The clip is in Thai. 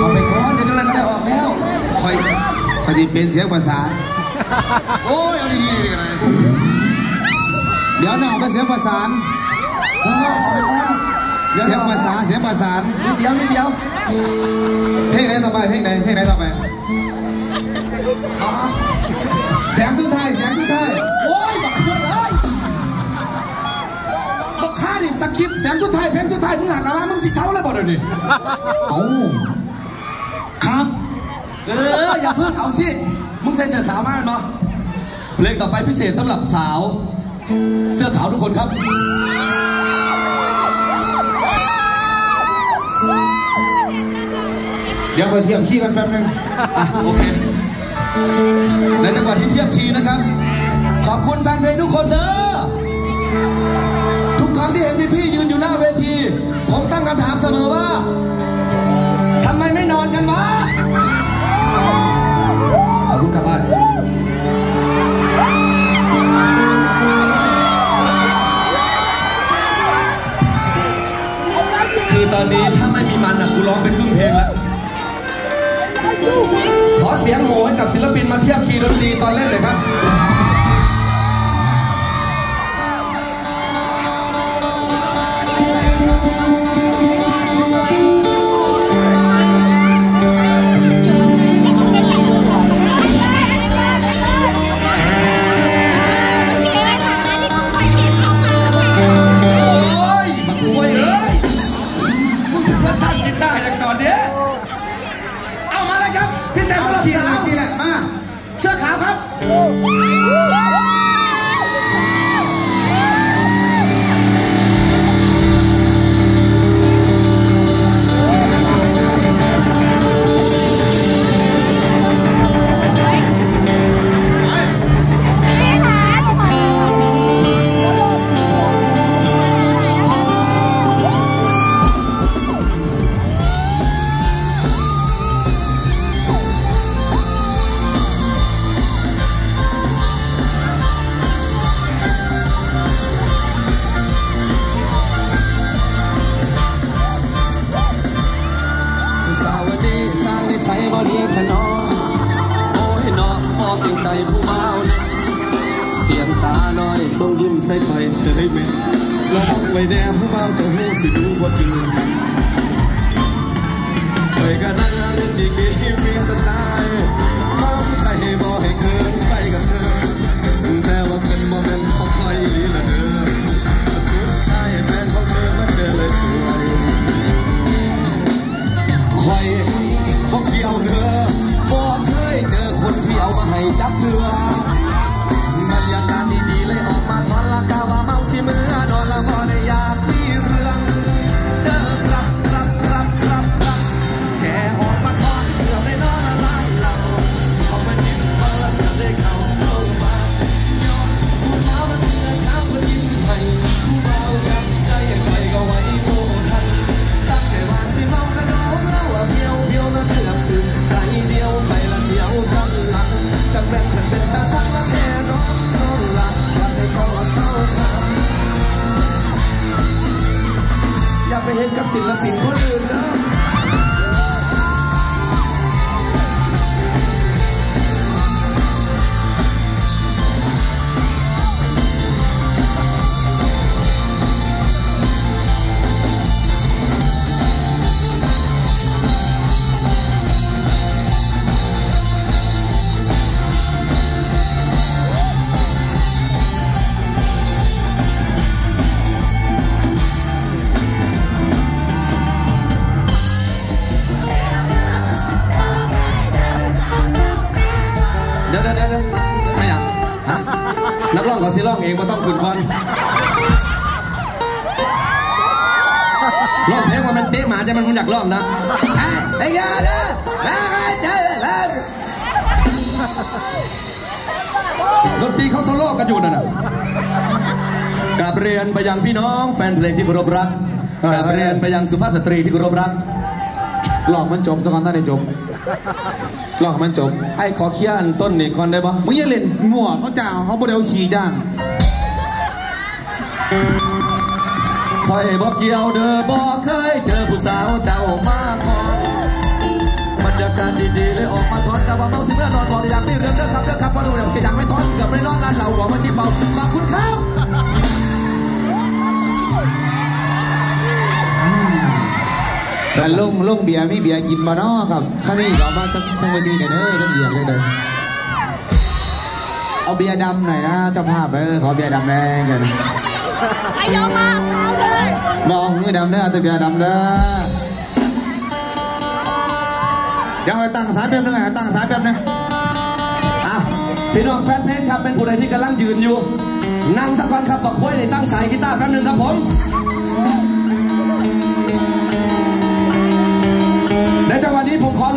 เอาไปก่อนเดี๋ยวเจ้านายก็ได้ออกแล้วคอยปฏิเป็นเสียงภาษานโอ้ยเอาดีๆดีกันเลยเดี๋ยวน้องเป็นเสียงภาษานเออเอาไปก่อนดี๋วเสียงภาษานเสียงภาษานนิดเดียวนิดเดียวเพลงไหนต่อไปเพลงไหนเพลงไหนต่อไป มึงหักมามึงสิเซาเลยบ่เดี๋ยวนี้เอ้าครับ เอออย่าเพิ่งเอาสิ มึงใส่เสื้อขาวมากเนาะเพลงต่อไปพิเศษสำหรับสาว เสื้อขาวทุกคนครับเดี๋ยวคอยเทียบขี้กันแป๊บนึงอะโอเคในจังหวะที่เทียบทีนะครับ ขอบคุณแฟนเพลงทุกคนเด้อทุกครั้งที่เห็นพี่ๆยืนอยู่ คำถามเสมอว่าทำไมไม่นอนกันวะเอาลูกกลับบ้านคือตอนนี้ถ้าไม่มีมันอะกูร้องไปครึ่งเพลงแล้ว ขอเสียงโหให้กับศิลปินมาเทียบคีย์ดนตรีตอนเล่นเลยครับ สาวดีสร้างนิสัยบ่ดีชะนอโอ้ยนาะมองเก่งใจผู้เบานะเสียงตาน้อยส่งยิ้มใส่ไฟเสยเมระวังไว้แน่ผู้เบาเจะหูสิดูบ่จืด อคนที่เศิลปินคนอื่นนะ ร้องเขาสิร้องเองมาต้องขุนก่อนร้องเพลงว่ามันเตะหมาจะมันคุณอยากร้องนะไอ้ยาเด้อมาเจอแล้วดนตรีเขาโซโล่กันอยู่นั่นน่ะกราบเรียนไปยังพี่น้องแฟนเพลงที่เคารพรักกราบเรียนไปยังสุภาพสตรีที่เคารพรักหลอกมันจบสักอนท่านได้จบ ลอกมันจบ ไอ้ขอเคลียร์อันต้นนี่ก่อนได้ปะมึงอย่าเล่นมั่วเขาจ้าเขาบ่ได้เอขี่จ้างคอยบอกเกี่ยวเด้อบอกเคยเจอผู้สาวเจ้ามาก่อนบรรยากาศดีๆเลยออกมาทอนกับว่าเมาสิเมื่อนอนบอกเลยอยากมีเรื่องเด้อครับเด้อครับพอดูแล้วก็อยากไม่ทอนเกือบไม่นอนร้านเราหวังว่าที่เบาขอบคุณครับ แต่ลุงลุงเบียร์มีเบียร์กินบ่เนาะครับข้ามีก็เอามาทั้งทั้งวันนี้กันเด้อทั้งเบียร์เลยเด้อเอาเบียร์ดำหน่อยนะเจ้าภาพเออขอเบียร์ดำแดงกันไอ้ยอมมาเอาเลยลองมือดำเด้อเอาแต่เบียร์ดำเด้อเดี๋ยวให้ตั้งสายแป๊บนึงให้ตั้งสายแป๊บนึงอะพี่น้องแฟนเพลงครับเป็นผู้ใดที่กำลังยืนอยู่นั่งสักก่อนครับบักคุ้ยในตั้งสายกีตาร์แป๊บหนึงครับผม ในจังหวะนี้ผมขอ